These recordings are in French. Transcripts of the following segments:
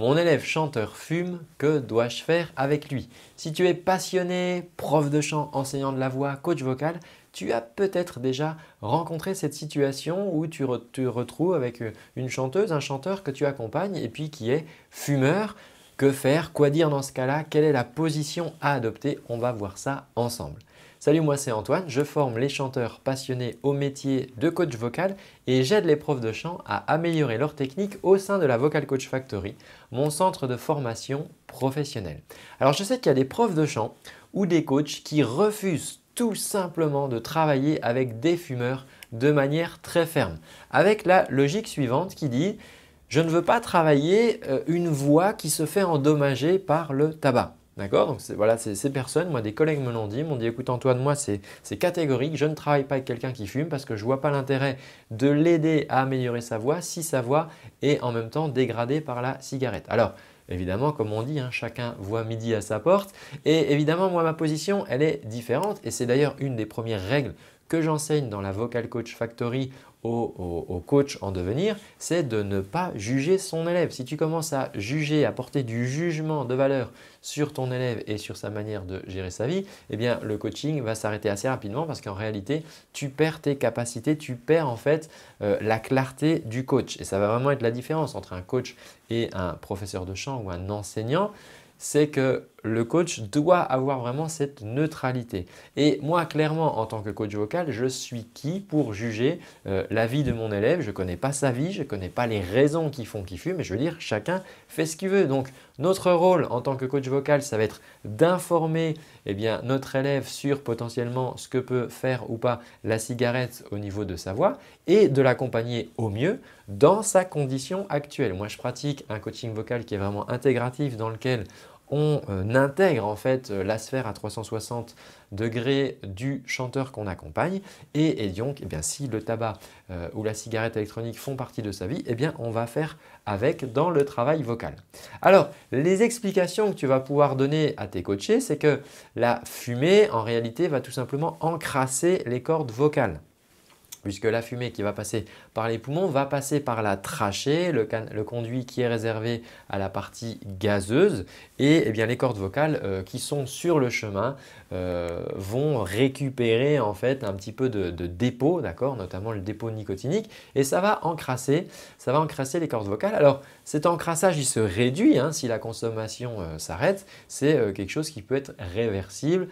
mon élève chanteur fume, que dois-je faire avec lui? Si tu es passionné, prof de chant, enseignant de la voix, coach vocal, tu as peut-être déjà rencontré cette situation où tu te retrouves avec une chanteuse, un chanteur que tu accompagnes et puis qui est fumeur. Que faire? Quoi dire dans ce cas-là? Quelle est la position à adopter? On va voir ça ensemble. Salut, moi c'est Antoine, je forme les chanteurs passionnés au métier de coach vocal et j'aide les profs de chant à améliorer leur technique au sein de la Vocal Coach Factory, mon centre de formation professionnelle. Alors je sais qu'il y a des profs de chant ou des coachs qui refusent tout simplement de travailler avec des fumeurs de manière très ferme, avec la logique suivante qui dit je ne veux pas travailler euh, une voix qui se fait endommager par le tabac. D'accord? Donc voilà, ces personnes, moi des collègues me l'ont dit, m'ont dit écoute Antoine, moi c'est catégorique, je ne travaille pas avec quelqu'un qui fume parce que je ne vois pas l'intérêt de l'aider à améliorer sa voix si sa voix est en même temps dégradée par la cigarette. Alors évidemment, comme on dit, hein, chacun voit midi à sa porte et évidemment moi ma position elle est différente et c'est d'ailleurs une des premières règles que j'enseigne dans la Vocal Coach Factory au, coach en devenir, c'est de ne pas juger son élève. Si tu commences à juger, à porter du jugement de valeur sur ton élève et sur sa manière de gérer sa vie, eh bien le coaching va s'arrêter assez rapidement parce qu'en réalité, tu perds tes capacités, tu perds en fait euh, la clarté du coach. Et ça va vraiment être la différence entre un coach et un professeur de chant ou un enseignant c'est que le coach doit avoir vraiment cette neutralité. Et moi, clairement, en tant que coach vocal, je suis qui pour juger euh, la vie de mon élève? Je ne connais pas sa vie, je ne connais pas les raisons qui font qu'il fume, mais je veux dire, chacun fait ce qu'il veut. Donc, notre rôle en tant que coach vocal, ça va être d'informer eh notre élève sur potentiellement ce que peut faire ou pas la cigarette au niveau de sa voix et de l'accompagner au mieux dans sa condition actuelle. Moi, je pratique un coaching vocal qui est vraiment intégratif dans lequel on euh, intègre en fait euh, la sphère à 360 degrés du chanteur qu'on accompagne et, donc eh bien, si le tabac euh, ou la cigarette électronique font partie de sa vie, eh bien, on va faire avec dans le travail vocal. Alors les explications que tu vas pouvoir donner à tes coachés, c'est que la fumée en réalité va tout simplement encrasser les cordes vocales puisque la fumée qui va passer par les poumons va passer par la trachée, le, conduit qui est réservé à la partie gazeuse et eh bien, les cordes vocales euh, qui sont sur le chemin euh, vont récupérer en fait un petit peu de, dépôt, notamment le dépôt nicotinique et ça va encrasser, ça va encrasser les cordes vocales. Alors cet encrassage il se réduit hein, si la consommation euh, s'arrête, c'est quelque chose qui peut être réversible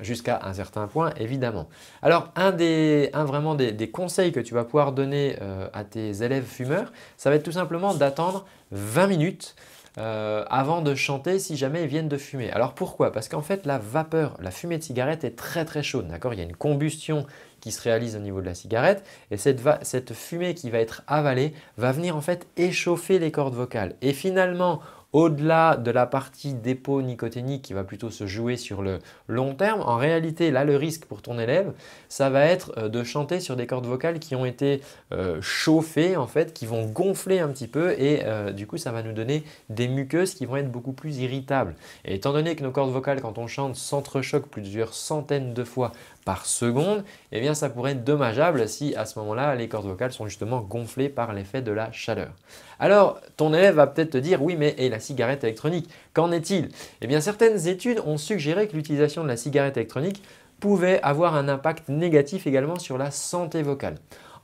jusqu'à un certain point évidemment. Alors un des un vraiment des, conseils que tu vas pouvoir donner euh, à tes élèves fumeurs, ça va être tout simplement d'attendre 20 minutes euh, avant de chanter si jamais ils viennent de fumer. Alors pourquoi? Parce qu'en fait la vapeur, la fumée de cigarette est très très chaude. Il y a une combustion qui se réalise au niveau de la cigarette et cette, cette fumée qui va être avalée va venir en fait échauffer les cordes vocales. Et finalement au-delà de la partie dépôt nicotinique qui va plutôt se jouer sur le long terme, en réalité, là, le risque pour ton élève, ça va être euh, de chanter sur des cordes vocales qui ont été euh, chauffées, en fait, qui vont gonfler un petit peu et euh, du coup, ça va nous donner des muqueuses qui vont être beaucoup plus irritables. Et étant donné que nos cordes vocales, quand on chante, s'entrechoquent plusieurs centaines de fois par seconde, eh bien ça pourrait être dommageable si à ce moment-là les cordes vocales sont justement gonflées par l'effet de la chaleur. Alors ton élève va peut-être te dire oui mais cigarette électronique, qu'en est-il? Eh bien certaines études ont suggéré que l'utilisation de la cigarette électronique pouvait avoir un impact négatif également sur la santé vocale.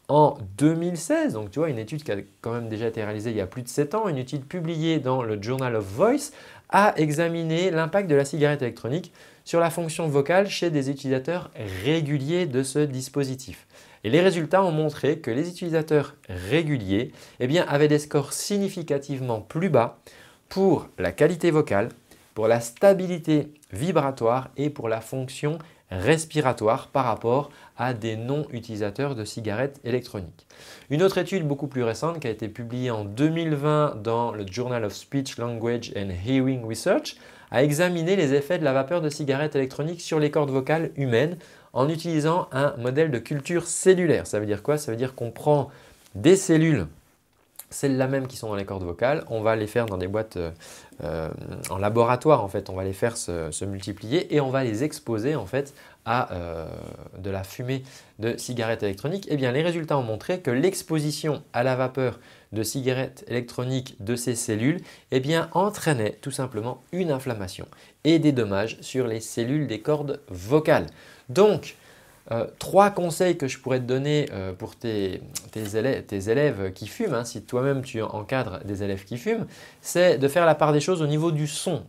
En 2016, donc tu vois une étude qui a quand même déjà été réalisée il y a plus de 7 ans, une étude publiée dans le Journal of Voice a examiné l'impact de la cigarette électronique sur la fonction vocale chez des utilisateurs réguliers de ce dispositif. Et les résultats ont montré que les utilisateurs réguliers eh bien, avaient des scores significativement plus bas pour la qualité vocale, pour la stabilité vibratoire et pour la fonction respiratoire par rapport à des non-utilisateurs de cigarettes électroniques. Une autre étude beaucoup plus récente qui a été publiée en 2020 dans le Journal of Speech, Language and Hearing Research a examiné les effets de la vapeur de cigarettes électroniques sur les cordes vocales humaines en utilisant un modèle de culture cellulaire. Ça veut dire quoi? Ça veut dire qu'on prend des cellules celles-là même qui sont dans les cordes vocales, on va les faire dans des boîtes euh, euh, en laboratoire en fait, on va les faire se, multiplier et on va les exposer en fait à euh, de la fumée de cigarettes électroniques. Eh bien les résultats ont montré que l'exposition à la vapeur de cigarettes électroniques de ces cellules eh bien, entraînait tout simplement une inflammation et des dommages sur les cellules des cordes vocales. Donc euh, trois conseils que je pourrais te donner euh, pour tes, élèves, qui fument, hein, si toi-même tu encadres des élèves qui fument, c'est de faire la part des choses au niveau du son.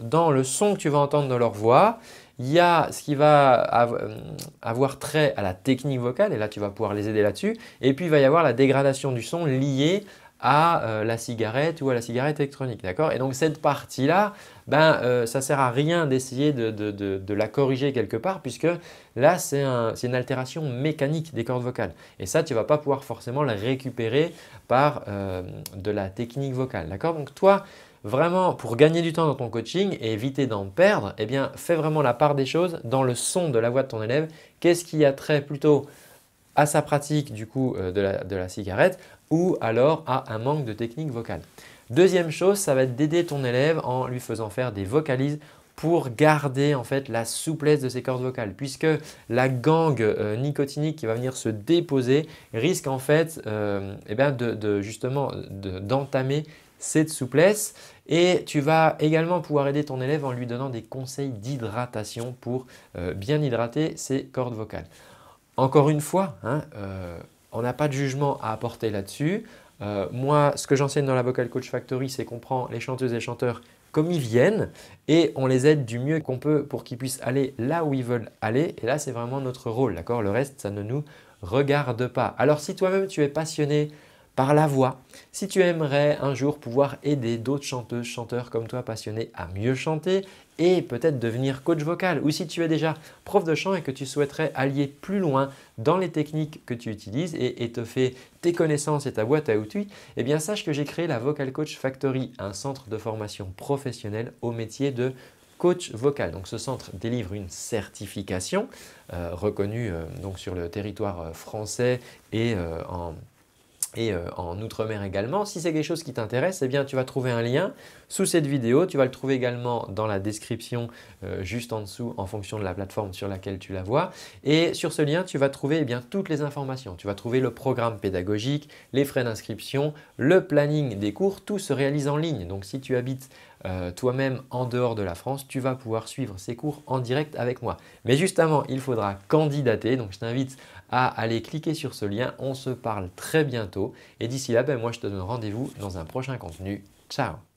Dans le son que tu vas entendre dans leur voix, il y a ce qui va euh, avoir trait à la technique vocale et là tu vas pouvoir les aider là-dessus. Et puis il va y avoir la dégradation du son liée à la cigarette ou à la cigarette électronique. Et donc cette partie-là, ben, euh, ça ne sert à rien d'essayer de, la corriger quelque part puisque là c'est une altération mécanique des cordes vocales. Et ça, tu ne vas pas pouvoir forcément la récupérer par euh, de la technique vocale. Donc toi, vraiment pour gagner du temps dans ton coaching et éviter d'en perdre, eh bien fais vraiment la part des choses dans le son de la voix de ton élève. Qu'est-ce qui a trait plutôt à sa pratique du coup de la cigarette ou alors à un manque de technique vocale? Deuxième chose, ça va être d'aider ton élève en lui faisant faire des vocalises pour garder en fait la souplesse de ses cordes vocales puisque la gangue euh, nicotinique qui va venir se déposer risque en fait euh, eh de, justement d'entamer cette souplesse et tu vas également pouvoir aider ton élève en lui donnant des conseils d'hydratation pour euh, bien hydrater ses cordes vocales. Encore une fois, hein, on n'a pas de jugement à apporter là-dessus. Euh, moi, ce que j'enseigne dans la Vocal Coach Factory, c'est qu'on prend les chanteuses et chanteurs comme ils viennent et on les aide du mieux qu'on peut pour qu'ils puissent aller là où ils veulent aller. Et là, c'est vraiment notre rôle. Le reste, ça ne nous regarde pas. Alors, si toi-même tu es passionné par la voix. Si tu aimerais un jour pouvoir aider d'autres chanteuses, chanteurs comme toi passionnés à mieux chanter et peut-être devenir coach vocal ou si tu es déjà prof de chant et que tu souhaiterais allier plus loin dans les techniques que tu utilises et étoffer tes connaissances et ta boîte à outils, eh bien sache que j'ai créé la Vocal Coach Factory, un centre de formation professionnelle au métier de coach vocal. Donc ce centre délivre une certification euh, reconnue euh, donc sur le territoire euh, français et en et euh, en Outre-mer également. Si c'est quelque chose qui t'intéresse, eh bien tu vas trouver un lien sous cette vidéo. Tu vas le trouver également dans la description euh, juste en dessous en fonction de la plateforme sur laquelle tu la vois. Et sur ce lien, tu vas trouver eh bien, toutes les informations. Tu vas trouver le programme pédagogique, les frais d'inscription, le planning des cours. Tout se réalise en ligne. Donc si tu habites euh, toi-même en dehors de la France, tu vas pouvoir suivre ces cours en direct avec moi. Mais justement, il faudra candidater. Donc je t'invite à aller cliquer sur ce lien. On se parle très bientôt et d'ici là, ben, moi je te donne rendez-vous dans un prochain contenu. Ciao